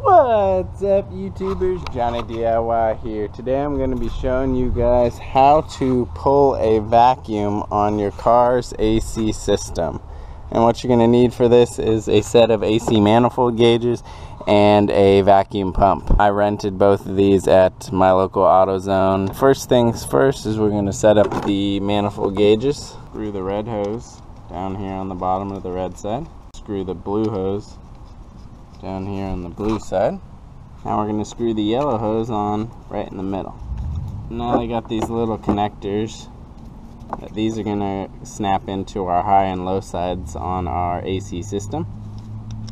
What's up YouTubers? Jonny DIY here. Today I'm going to be showing you guys how to pull a vacuum on your car's AC system. And what you're going to need for this is a set of AC manifold gauges and a vacuum pump. I rented both of these at my local AutoZone. First things first is we're going to set up the manifold gauges. Screw the red hose down here on the bottom of the red side. Screw the blue hose down here on the blue side. Now we're going to screw the yellow hose on right in the middle. Now they got these little connectors. These are going to snap into our high and low sides on our AC system.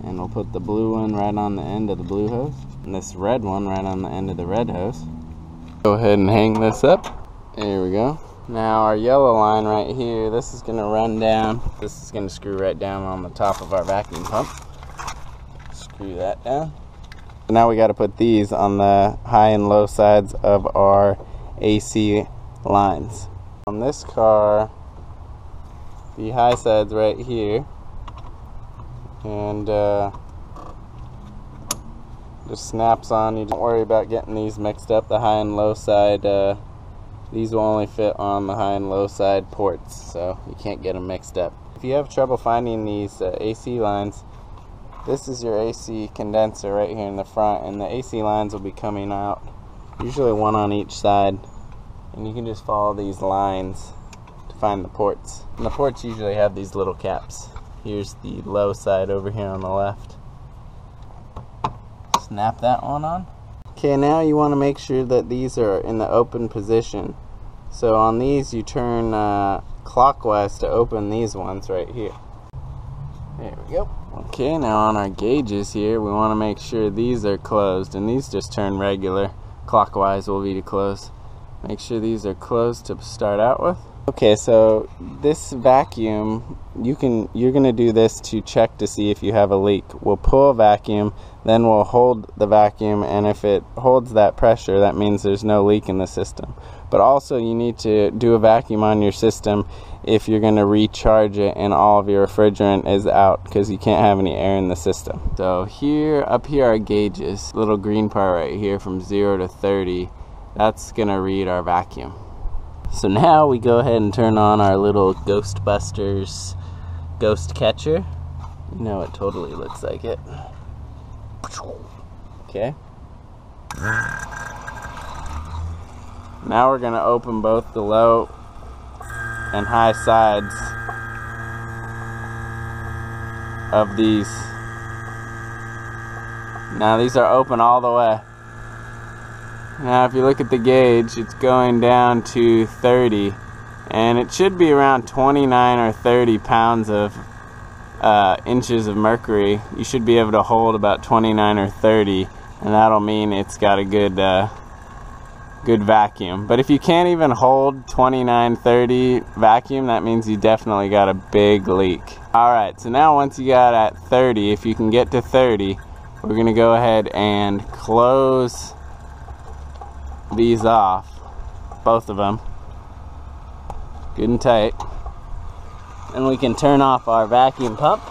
And we'll put the blue one right on the end of the blue hose. And this red one right on the end of the red hose. Go ahead and hang this up. There we go. Now our yellow line right here, this is going to run down. This is going to screw right down on the top of our vacuum pump screw that down. Now we got to put these on the high and low sides of our AC lines. On this car, the high side's right here. And uh, just snaps on. You don't worry about getting these mixed up. The high and low side, uh, these will only fit on the high and low side ports, so you can't get them mixed up. If you have trouble finding these uh, AC lines, this is your AC condenser right here in the front and the AC lines will be coming out usually one on each side. And you can just follow these lines to find the ports. And the ports usually have these little caps. Here's the low side over here on the left. Snap that one on. Okay now you want to make sure that these are in the open position. So on these you turn uh, clockwise to open these ones right here there we go. Okay, now on our gauges here, we want to make sure these are closed, and these just turn regular. Clockwise will be to close. Make sure these are closed to start out with. Okay, so this vacuum, you can you're gonna do this to check to see if you have a leak. We'll pull a vacuum, then we'll hold the vacuum, and if it holds that pressure, that means there's no leak in the system. But also, you need to do a vacuum on your system if you're going to recharge it and all of your refrigerant is out because you can't have any air in the system. So here, up here are gauges, little green part right here from 0 to 30. That's going to read our vacuum. So now we go ahead and turn on our little Ghostbusters ghost catcher. You know it totally looks like it. Okay. Now we're going to open both the low and high sides of these. Now these are open all the way. Now if you look at the gauge, it's going down to 30 and it should be around 29 or 30 pounds of uh, inches of mercury. You should be able to hold about 29 or 30 and that'll mean it's got a good uh, good vacuum. But if you can't even hold 29, 30 vacuum, that means you definitely got a big leak. All right, so now once you got at 30, if you can get to 30, we're gonna go ahead and close these off, both of them, good and tight. And we can turn off our vacuum pump.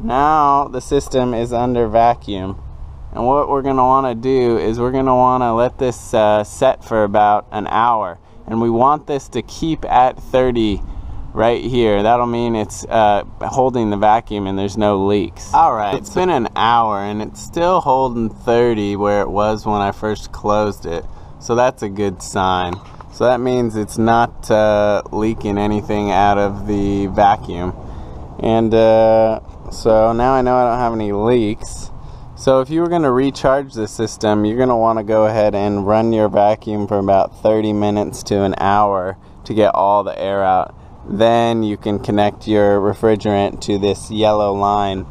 Now the system is under vacuum. And what we're going to want to do is we're going to want to let this uh, set for about an hour. And we want this to keep at 30 right here. That'll mean it's uh, holding the vacuum and there's no leaks. Alright, it's been an hour and it's still holding 30 where it was when I first closed it. So that's a good sign. So that means it's not uh, leaking anything out of the vacuum. And uh, so now I know I don't have any leaks. So if you were going to recharge the system, you're going to want to go ahead and run your vacuum for about 30 minutes to an hour to get all the air out. Then you can connect your refrigerant to this yellow line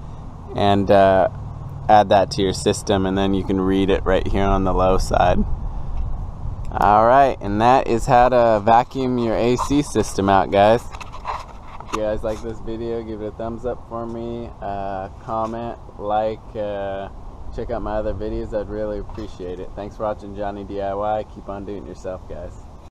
and uh, add that to your system and then you can read it right here on the low side. Alright, and that is how to vacuum your AC system out guys. If you guys like this video, give it a thumbs up for me, uh, comment, like, uh, check out my other videos. I'd really appreciate it. Thanks for watching Jonny DIY. Keep on doing it yourself, guys.